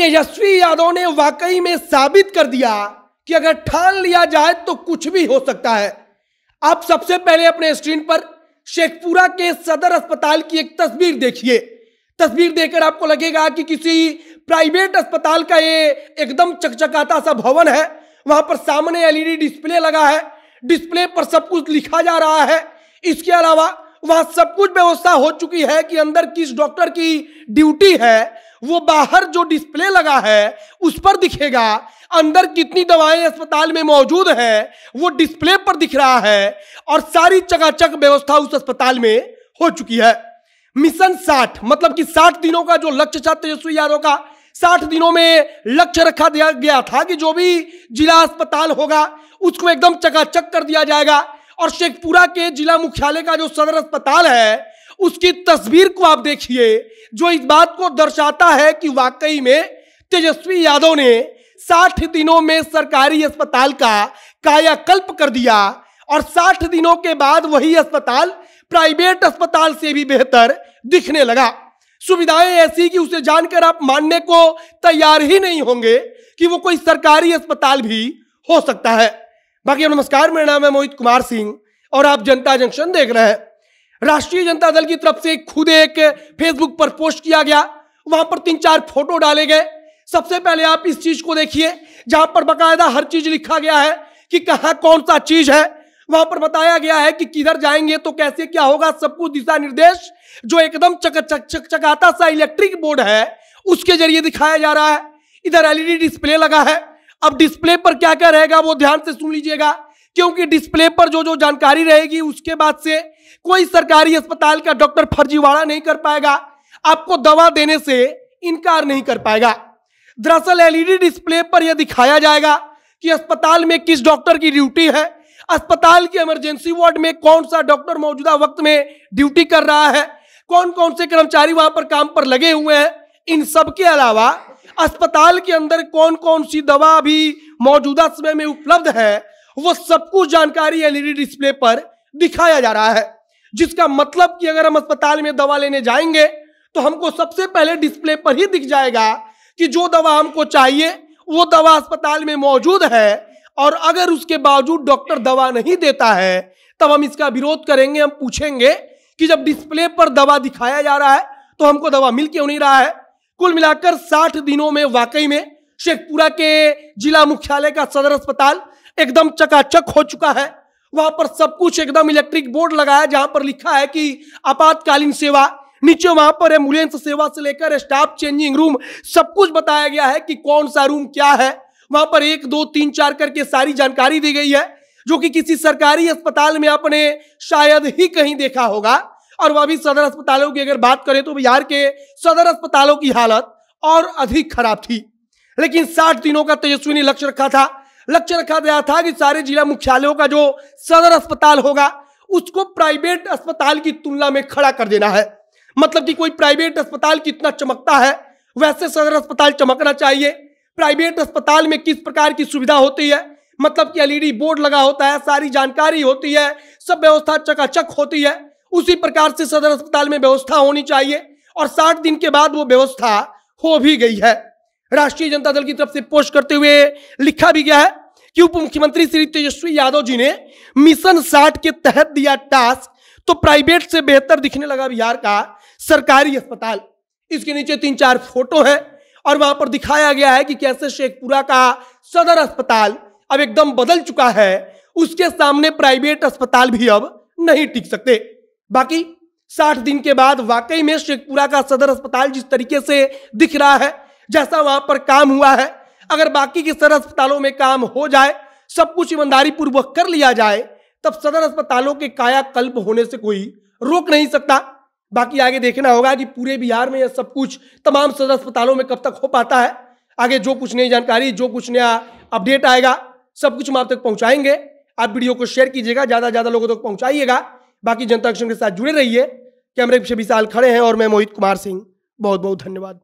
तेजस्वी यादव ने वाकई में साबित कर दिया कि अगर ठान लिया जाए तो कुछ भी हो सकता है। आप सबसे पहले अपने स्क्रीन पर शेखपुरा के सदर अस्पताल की एक तस्वीर देखिए। तस्वीर देखकर आपको लगेगा कि किसी प्राइवेट अस्पताल का ये एकदम चकचकाता सा भवन है। वहाँ पर सामने एलईडी डिस्प्ले लगा है। डिस्प्ले पर सब कुछ लिखा जा रहा है। इसके अलावा वहाँ सब कुछ व्यवस्था हो चुकी है कि अंदर किस डॉक्टर की ड्यूटी है। वो बाहर जो डिस्प्ले लगा है, उस पर दिखेगा। अंदर कितनी दवाएँ अस्पताल में मौजूद है, वो डिस्प्ले पर दिख रहा है और सारी चकाचक व्यवस्था उस अस्पताल में हो चुकी है। मिशन साठ मतलब कि साठ दिनों का जो लक्ष्य था तेजस्वी यादव का, साठ दिनों में लक्ष्य रखा दिया गया था कि जो भी जिला अस्पताल होगा, उसको एकदम चकाचक कर दिया जाएगा। और शेखपुरा के जिला मुख्यालय का जो सदर अस्पताल है उसकी तस्वीर को आप देखिए, जो इस बात को दर्शाता है कि वाकई में तेजस्वी यादव ने साठ दिनों में सरकारी अस्पताल का कायाकल्प कर दिया और साठ दिनों के बाद वही अस्पताल प्राइवेट अस्पताल से भी बेहतर दिखने लगा। सुविधाएँ ऐसी कि उसे जानकर आप मानने को तैयार ही नहीं होंगे कि वो कोई सरकारी अस्पताल भी हो सकता है। बाकी नमस्कार, मेरा नाम है मोहित कुमार सिंह और आप जनता जंक्शन देख रहे हैं। राष्ट्रीय जनता दल की तरफ़ से खुद एक फेसबुक पर पोस्ट किया गया। वहाँ पर तीन चार फ़ोटो डाले गए। सबसे पहले आप इस चीज़ को देखिए, जहाँ पर बकायदा हर चीज़ लिखा गया है कि कहा कौन सा चीज़ है। वहाँ पर बताया गया है कि किधर जाएँगे तो कैसे क्या होगा सब कुछ दिशा निर्देश। जो एकदम चक चक चक, चकाता सा इलेक्ट्रिक बोर्ड है, उसके ज़रिए दिखाया जा रहा है। इधर एलईडी डिस्प्ले लगा है। अब डिस्प्ले पर क्या क्या रहेगा वो ध्यान से सुन लीजिएगा, क्योंकि डिस्प्ले पर जो जो जानकारी रहेगी, उसके बाद से कोई सरकारी अस्पताल का डॉक्टर फर्जीवाड़ा नहीं कर पाएगा, आपको दवा देने से इनकार नहीं कर पाएगा। दरअसल एलईडी डिस्प्ले पर यह दिखाया जाएगा कि अस्पताल में किस डॉक्टर की ड्यूटी है, अस्पताल के इमरजेंसी वार्ड में कौन सा डॉक्टर मौजूदा वक्त में ड्यूटी कर रहा है कौन कौन से कर्मचारी वहाँ पर काम पर लगे हुए हैं, इन सब के अलावा अस्पताल के अंदर कौन कौन सी दवा अभी मौजूदा समय में उपलब्ध है, वो सब कुछ जानकारी एलईडी डिस्प्ले पर दिखाया जा रहा है। जिसका मतलब कि अगर हम अस्पताल में दवा लेने जाएँगे तो हमको सबसे पहले डिस्प्ले पर ही दिख जाएगा कि जो दवा हमको चाहिए, वो दवा अस्पताल में मौजूद है। और अगर उसके बावजूद डॉक्टर दवा नहीं देता है, तब हम इसका विरोध करेंगे, हम पूछेंगे कि जब डिस्प्ले पर दवा दिखाया जा रहा है तो हमको दवा मिल क्यों नहीं रहा है? कुल मिलाकर साठ दिनों में वाकई में शेखपुरा के जिला मुख्यालय का सदर अस्पताल एकदम चकाचक हो चुका है। वहाँ पर सब कुछ एकदम इलेक्ट्रिक बोर्ड लगाया, जहाँ पर लिखा है कि आपातकालीन सेवा, नीचे वहाँ पर एंबुलेंस सेवा से लेकर स्टाफ चेंजिंग रूम सब कुछ बताया गया है कि कौन सा रूम क्या है। वहाँ पर एक, दो, तीन, चार करके सारी जानकारी दी गई है, जो कि किसी सरकारी अस्पताल में आपने शायद ही कहीं देखा होगा। और वह भी सदर अस्पतालों की अगर बात करें तो बिहार के सदर अस्पतालों की हालत और अधिक खराब थी। लेकिन साठ दिनों का तेजस्वी ने लक्ष्य रखा था लक्ष्य रखा गया था कि सारे जिला मुख्यालयों का जो सदर अस्पताल होगा, उसको प्राइवेट अस्पताल की तुलना में खड़ा कर देना है। मतलब कि कोई प्राइवेट अस्पताल कितना चमकता है, वैसे सदर अस्पताल चमकना चाहिए। प्राइवेट अस्पताल में किस प्रकार की सुविधा होती है? मतलब कि एलईडी बोर्ड लगा होता है, सारी जानकारी होती है, सब व्यवस्था चकाचक होती है। उसी प्रकार से सदर अस्पताल में व्यवस्था होनी चाहिए और साठ दिन के बाद वो व्यवस्था हो भी गई है। राष्ट्रीय जनता दल की तरफ़ से पोस्ट करते हुए लिखा भी गया है कि उप मुख्यमंत्री श्री तेजस्वी यादव जी ने मिशन साठ के तहत दिया टास्क तो प्राइवेट से बेहतर दिखने लगा बिहार का सरकारी अस्पताल। इसके नीचे तीन चार फ़ोटो है और वहाँ पर दिखाया गया है कि कैसे शेखपुरा का सदर अस्पताल अब एकदम बदल चुका है। उसके सामने प्राइवेट अस्पताल भी अब नहीं टिक सकते। बाकी साठ दिन के बाद वाकई में शेखपुरा का सदर अस्पताल जिस तरीके से दिख रहा है जैसा वहाँ पर काम हुआ है, अगर बाकी के सदर अस्पतालों में काम हो जाए, सब कुछ ईमानदारी पूर्वक कर लिया जाए, तब सदर अस्पतालों के कायाकल्प होने से कोई रोक नहीं सकता। बाकी आगे देखना होगा कि पूरे बिहार में यह सब कुछ तमाम सदर अस्पतालों में कब तक हो पाता है। आगे जो कुछ नई जानकारी, जो कुछ नया अपडेट आएगा, सब कुछ हम आप तक पहुंचाएँगे। आप वीडियो को शेयर कीजिएगा ज़्यादा ज़्यादा लोगों तक तो पहुंचाइएगा। बाकी जनता एक्शन के साथ जुड़े रहिए। कैमरे पीछे विशाल खड़े हैं और मैं मोहित कुमार सिंह। बहुत बहुत धन्यवाद।